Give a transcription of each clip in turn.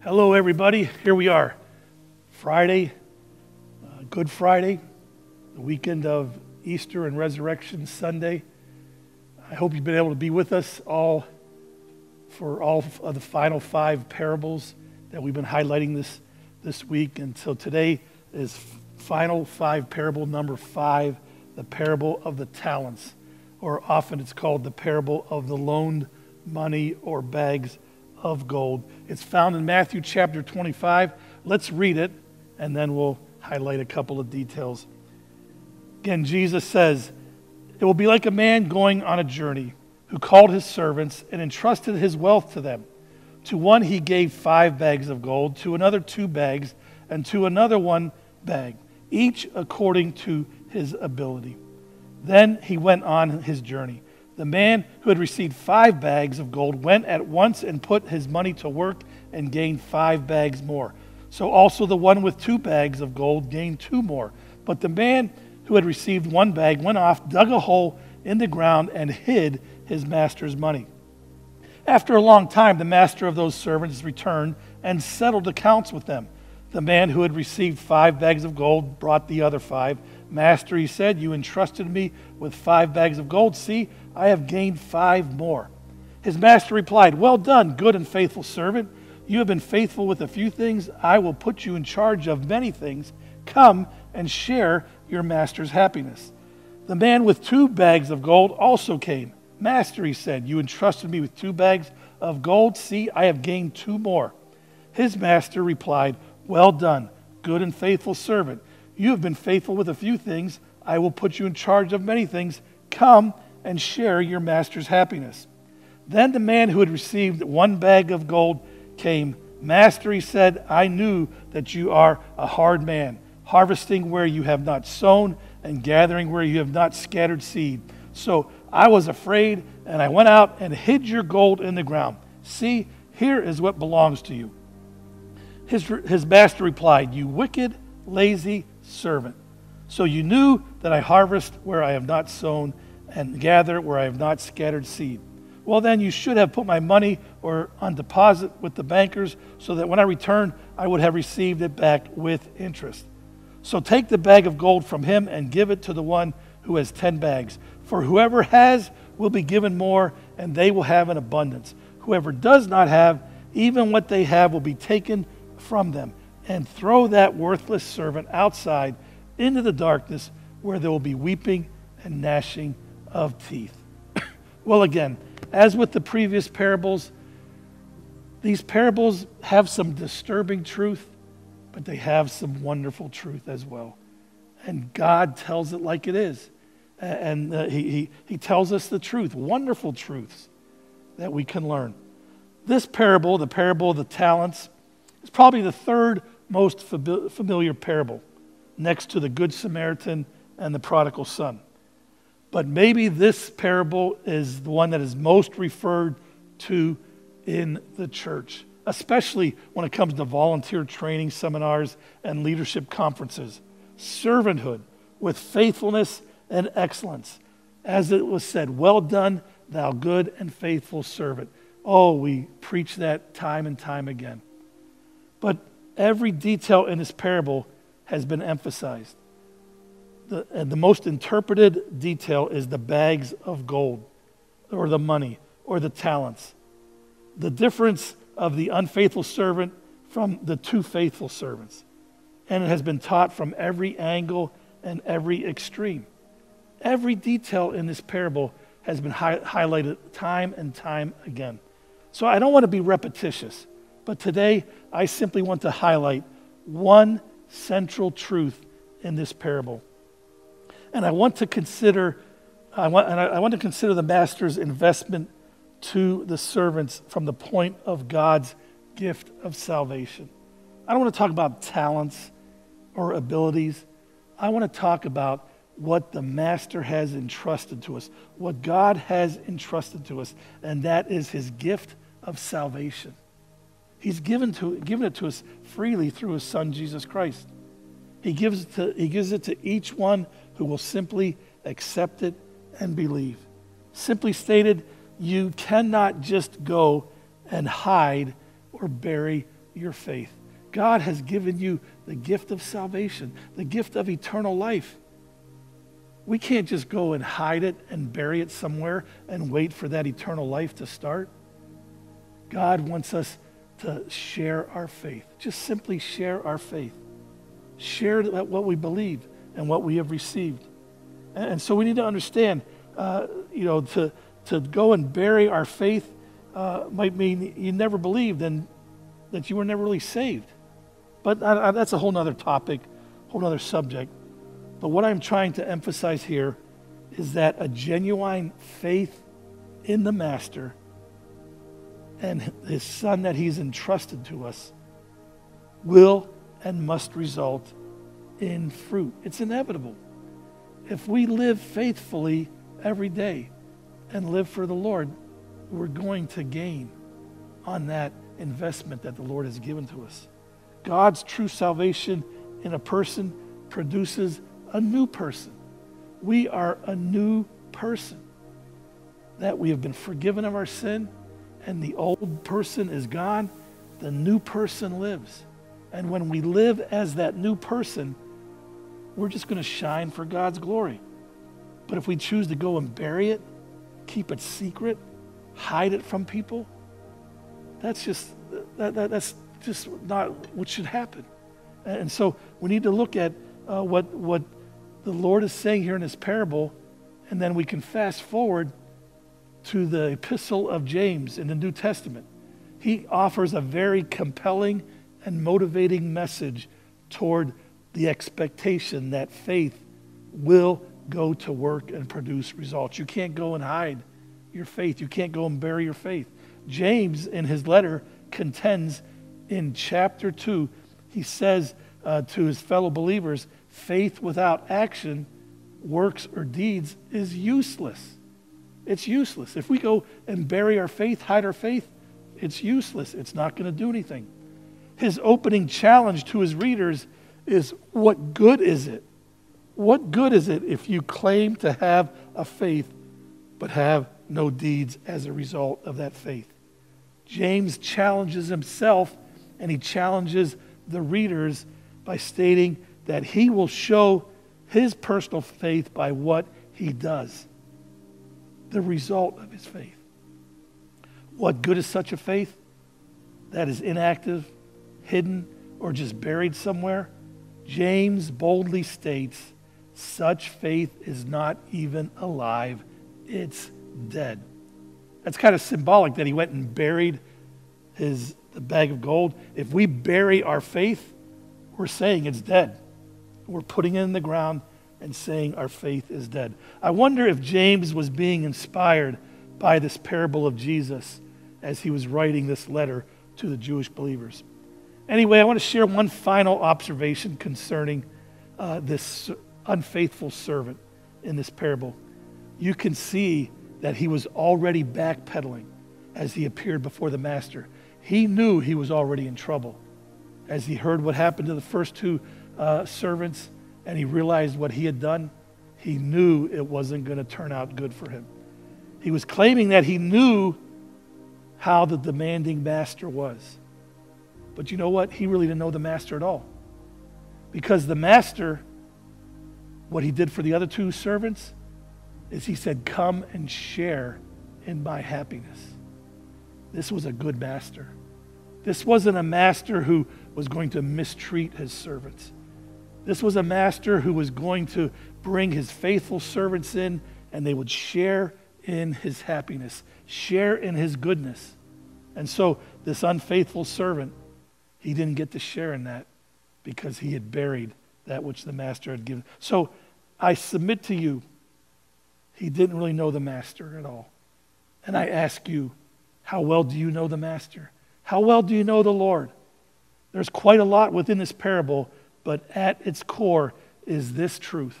Hello, everybody. Here we are. Friday, uh, Good Friday, the weekend of Easter and Resurrection Sunday. I hope you've been able to be with us all for all of the final five parables that we've been highlighting this, this week. And so today is final five parable number five, the parable of the talents, or often it's called the parable of the loaned money or bags of gold. It's found in Matthew chapter 25. Let's read it, and then we'll highlight a couple of details. Again, Jesus says, It will be like a man going on a journey who called his servants and entrusted his wealth to them. To one he gave five bags of gold, to another two bags, and to another one bag, each according to his ability. Then he went on his journey. The man who had received five bags of gold went at once and put his money to work and gained five bags more. So also the one with two bags of gold gained two more. But the man who had received one bag went off, dug a hole in the ground, and hid his master's money. After a long time, the master of those servants returned and settled accounts with them. The man who had received five bags of gold brought the other five. Master, he said, You entrusted me with five bags of gold. See, I have gained five more. His master replied, Well done, good and faithful servant. You have been faithful with a few things. I will put you in charge of many things. Come and share your master's happiness. The man with two bags of gold also came. Master, he said, You entrusted me with two bags of gold. See, I have gained two more. His master replied, Well done, good and faithful servant. You have been faithful with a few things. I will put you in charge of many things. Come and share your master's happiness. Then the man who had received one bag of gold came. Master, he said, I knew that you are a hard man, harvesting where you have not sown and gathering where you have not scattered seed. So I was afraid, and I went out and hid your gold in the ground. See, here is what belongs to you. His, his master replied, You wicked, lazy servant. So you knew that I harvest where I have not sown and gather where I have not scattered seed. Well, then you should have put my money or on deposit with the bankers so that when I return, I would have received it back with interest. So take the bag of gold from him and give it to the one who has 10 bags. For whoever has will be given more, and they will have an abundance. Whoever does not have, even what they have will be taken from them. And throw that worthless servant outside into the darkness where there will be weeping and gnashing of teeth. well, again, as with the previous parables, these parables have some disturbing truth, but they have some wonderful truth as well. And God tells it like it is. And uh, he, he, he tells us the truth, wonderful truths that we can learn. This parable, the parable of the talents, is probably the third most familiar parable next to the Good Samaritan and the prodigal son. But maybe this parable is the one that is most referred to in the church, especially when it comes to volunteer training seminars and leadership conferences. Servanthood with faithfulness and excellence. As it was said, Well done, thou good and faithful servant. Oh, we preach that time and time again. But every detail in this parable has been emphasized. The, and the most interpreted detail is the bags of gold, or the money, or the talents. The difference of the unfaithful servant from the two faithful servants. And it has been taught from every angle and every extreme. Every detail in this parable has been hi- highlighted time and time again. So I don't want to be repetitious, but today I simply want to highlight one central truth in this parable. And I want to consider, I want, and I, I want to consider the master's investment to the servants from the point of God's gift of salvation. I don't want to talk about talents or abilities. I want to talk about what the Master has entrusted to us, what God has entrusted to us, and that is his gift of salvation. He's given, to, given it to us freely through his Son, Jesus Christ. He gives, it to, he gives it to each one who will simply accept it and believe. Simply stated, you cannot just go and hide or bury your faith. God has given you the gift of salvation, the gift of eternal life. We can't just go and hide it and bury it somewhere and wait for that eternal life to start. God wants us to share our faith. Just simply share our faith. Share what we believe and what we have received. And so we need to understand, uh, you know, to, to go and bury our faith uh, might mean you never believed and that you were never really saved. But I, I, that's a whole other topic, whole other subject. But what I'm trying to emphasize here is that a genuine faith in the Master and his Son that he's entrusted to us will and must result in fruit. It's inevitable. If we live faithfully every day and live for the Lord, we're going to gain on that investment that the Lord has given to us. God's true salvation in a person produces a new person. We are a new person. That we have been forgiven of our sin, and the old person is gone, the new person lives. And when we live as that new person, we're just going to shine for God's glory. But if we choose to go and bury it, keep it secret, hide it from people, that's just that, that, that's just not what should happen. And so we need to look at uh, what what the Lord is saying here in this parable, and then we can fast forward to the epistle of James in the New Testament. He offers a very compelling and motivating message toward the expectation that faith will go to work and produce results. You can't go and hide your faith. You can't go and bury your faith. James, in his letter, contends in chapter 2, he says uh, to his fellow believers, faith without action, works, or deeds is useless. It's useless. If we go and bury our faith, hide our faith, it's useless. It's not going to do anything. His opening challenge to his readers is what good is it? What good is it if you claim to have a faith but have no deeds as a result of that faith? James challenges himself and he challenges the readers by stating that he will show his personal faith by what he does, the result of his faith. What good is such a faith that is inactive, hidden, or just buried somewhere? James boldly states such faith is not even alive, it's dead. That's kind of symbolic that he went and buried his the bag of gold. If we bury our faith, we're saying it's dead. We're putting it in the ground and saying our faith is dead. I wonder if James was being inspired by this parable of Jesus as he was writing this letter to the Jewish believers. Anyway, I want to share one final observation concerning uh, this unfaithful servant in this parable. You can see that he was already backpedaling as he appeared before the master. He knew he was already in trouble as he heard what happened to the first two uh, servants and he realized what he had done. He knew it wasn't going to turn out good for him. He was claiming that he knew how the demanding master was. But you know what? He really didn't know the master at all. Because the master, what he did for the other two servants, is he said, Come and share in my happiness. This was a good master. This wasn't a master who was going to mistreat his servants. This was a master who was going to bring his faithful servants in and they would share in his happiness, share in his goodness. And so, this unfaithful servant he didn't get to share in that because he had buried that which the master had given. So I submit to you, he didn't really know the master at all. And I ask you, how well do you know the master? How well do you know the Lord? There's quite a lot within this parable, but at its core is this truth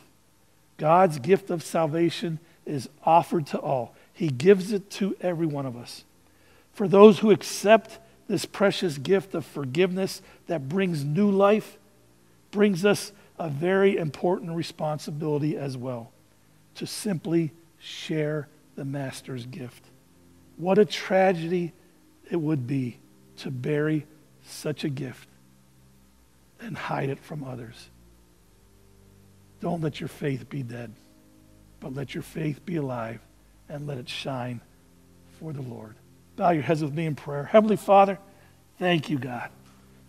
God's gift of salvation is offered to all, He gives it to every one of us. For those who accept this precious gift of forgiveness that brings new life brings us a very important responsibility as well to simply share the Master's gift. What a tragedy it would be to bury such a gift and hide it from others. Don't let your faith be dead, but let your faith be alive and let it shine for the Lord. Bow your heads with me in prayer. Heavenly Father, thank you, God.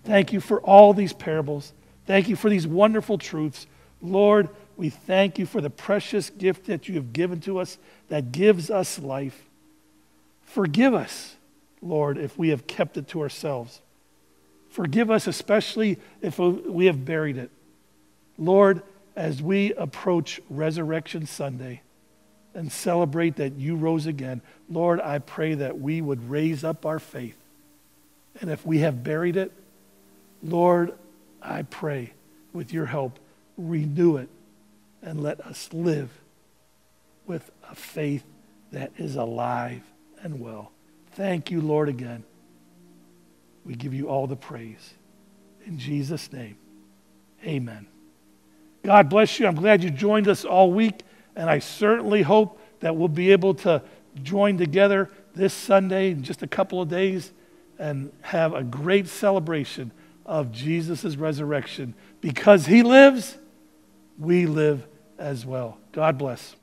Thank you for all these parables. Thank you for these wonderful truths. Lord, we thank you for the precious gift that you have given to us that gives us life. Forgive us, Lord, if we have kept it to ourselves. Forgive us, especially if we have buried it. Lord, as we approach Resurrection Sunday and celebrate that you rose again, Lord, I pray that we would raise up our faith. And if we have buried it, Lord, I pray with your help, renew it and let us live with a faith that is alive and well. Thank you, Lord, again. We give you all the praise. In Jesus' name, amen. God bless you. I'm glad you joined us all week, and I certainly hope that we'll be able to join together this Sunday in just a couple of days and have a great celebration of Jesus' resurrection. Because he lives, we live as well. God bless.